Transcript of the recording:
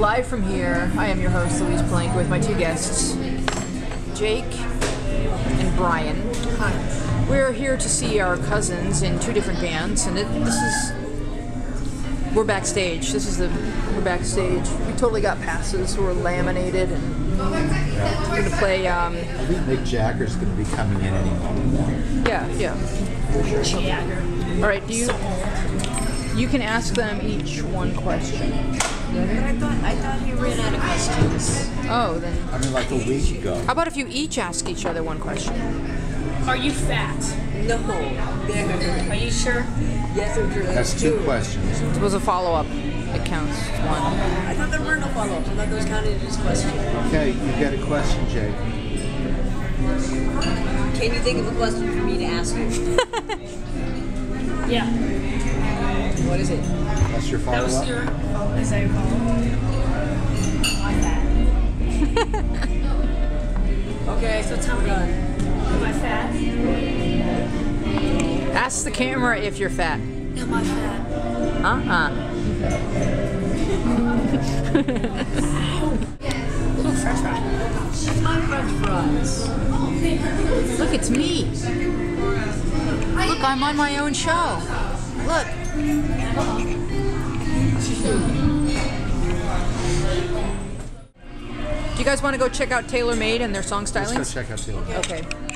Live from here, I am your host, Louise Palanker, with my two guests, Jake and Brian. Hi. We're here to see our cousins in two different bands, and it, this is. We're backstage. This is the. We're backstage. We totally got passes. We're laminated, and we're gonna play. Um, I think Mick Jagger's going to be coming in any moment now. yeah, yeah. All right. Do you? You can ask them each one question. But I thought I thought he ran out of questions. Oh, then. I mean, like a week ago. How about if you each ask each other one question? Are you fat? No. Are you sure? Yes, I'm sure. That's two questions. It was a follow up. It counts as one. I thought there were no follow-ups. I thought those counted as questions. Okay, you got a question, Jake. Can you think of a question for me to ask you? Yeah. What is it? That's your follow-up? your. Is that your follow? Am I fat? Okay, so tell me. Am I fat? Ask the camera if you're fat. Am I fat? Uh uh Ooh, French fry. My French fries. Look, it's me. Look, I'm on my own show. Look. Do you guys want to go check out Taylor Made and their song styling? Let's go check out Taylor. Okay.